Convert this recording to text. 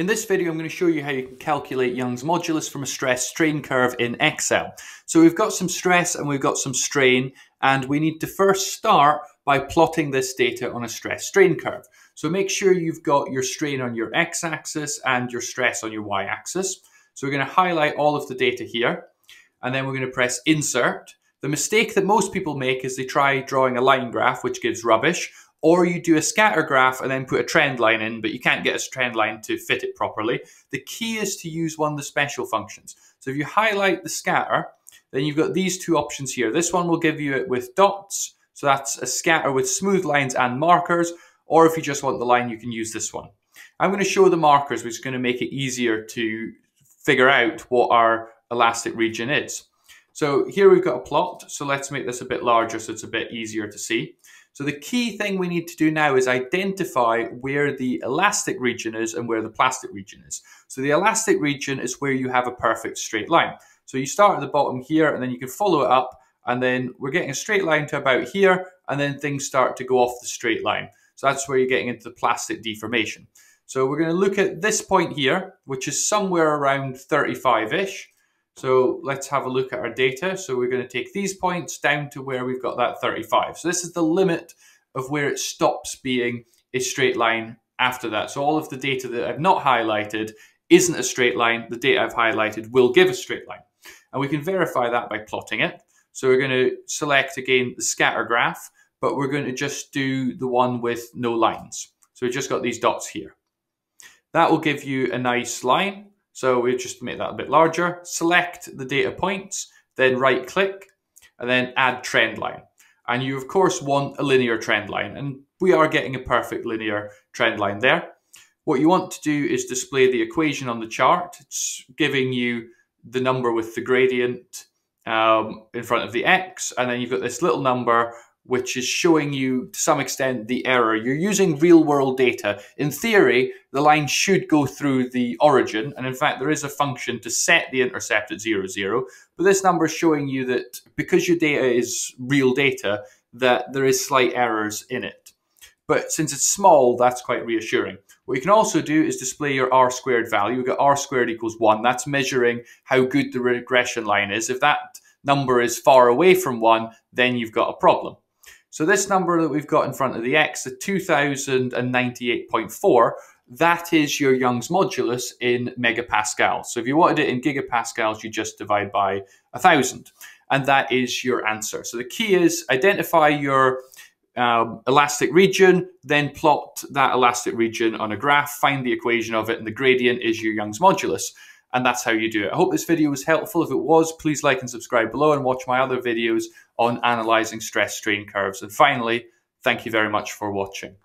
In this video, I'm going to show you how you can calculate Young's modulus from a stress strain curve in Excel. So we've got some stress and we've got some strain, and we need to first start by plotting this data on a stress strain curve. So make sure you've got your strain on your x-axis and your stress on your y-axis. So we're going to highlight all of the data here, and then we're going to press insert. The mistake that most people make is they try drawing a line graph, which gives rubbish, or you do a scatter graph and then put a trend line in, but you can't get a trend line to fit it properly. The key is to use one of the special functions. So if you highlight the scatter, then you've got these two options here. This one will give you it with dots. So that's a scatter with smooth lines and markers. Or if you just want the line, you can use this one. I'm going to show the markers, which is going to make it easier to figure out what our elastic region is. So here we've got a plot. So let's make this a bit larger so it's a bit easier to see. So the key thing we need to do now is identify where the elastic region is and where the plastic region is. So the elastic region is where you have a perfect straight line. So you start at the bottom here and then you can follow it up and then we're getting a straight line to about here and then things start to go off the straight line. So that's where you're getting into the plastic deformation. So we're going to look at this point here, which is somewhere around 35-ish. So let's have a look at our data. So we're going to take these points down to where we've got that 35. So this is the limit of where it stops being a straight line after that. So all of the data that I've not highlighted isn't a straight line. The data I've highlighted will give a straight line. And we can verify that by plotting it. So we're going to select again the scatter graph, but we're going to just do the one with no lines. So we've just got these dots here. That will give you a nice line. So we just make that a bit larger, select the data points, then right click, and then add trend line. And you of course want a linear trend line, and we are getting a perfect linear trend line there. What you want to do is display the equation on the chart. It's giving you the number with the gradient um, in front of the x, and then you've got this little number which is showing you to some extent the error. You're using real world data. In theory, the line should go through the origin. And in fact, there is a function to set the intercept at zero, zero. But this number is showing you that because your data is real data, that there is slight errors in it. But since it's small, that's quite reassuring. What you can also do is display your R squared value. We've got R squared equals one. That's measuring how good the regression line is. If that number is far away from one, then you've got a problem. So this number that we've got in front of the x, the 2098.4, that is your Young's modulus in megapascals. So if you wanted it in gigapascals, you just divide by a thousand. And that is your answer. So the key is identify your um, elastic region, then plot that elastic region on a graph, find the equation of it, and the gradient is your Young's modulus and that's how you do it. I hope this video was helpful. If it was, please like and subscribe below and watch my other videos on analyzing stress strain curves. And finally, thank you very much for watching.